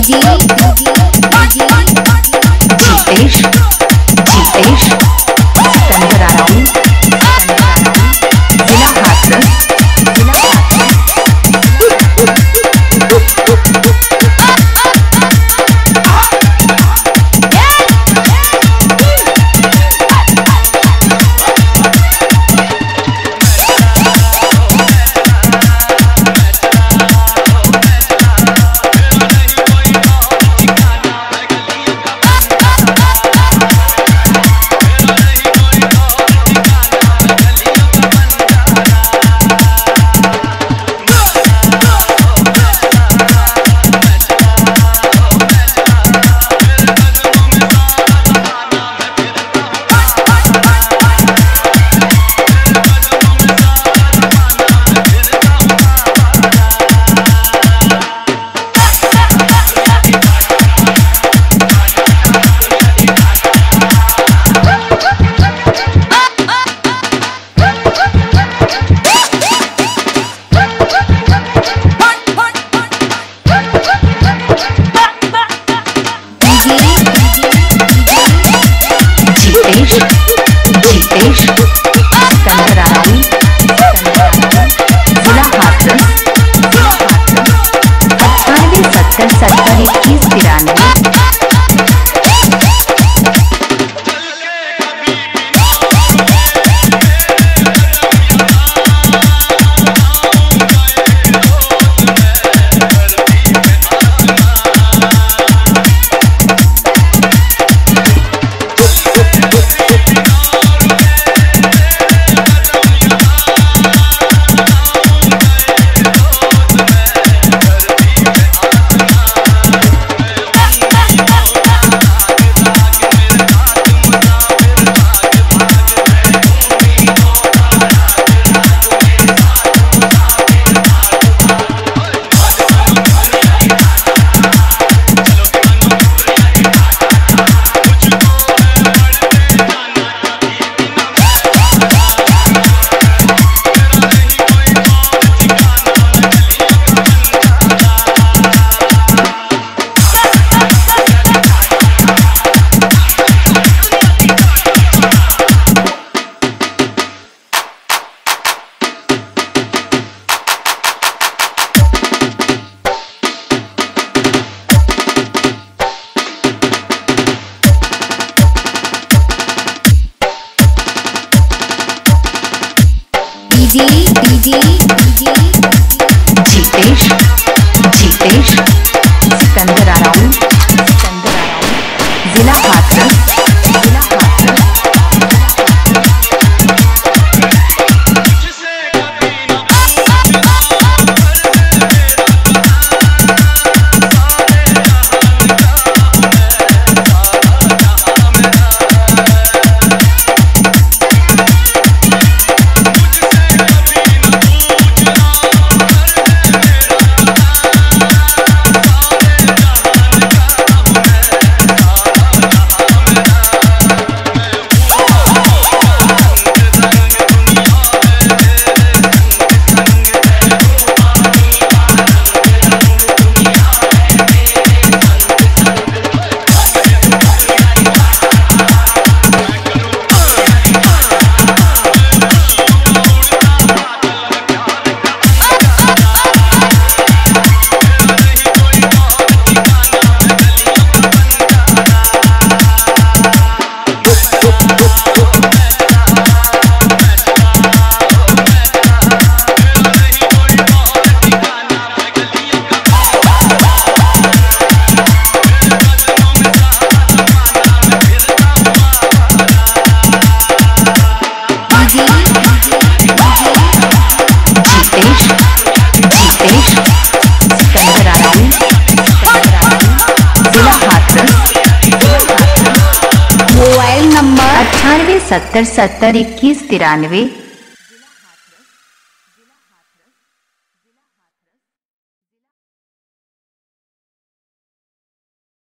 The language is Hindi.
जीतेश जीतेश जीतेश जीतेश जिला हाथरस जिला सत्तर सत्तर इक्कीस तिरानवे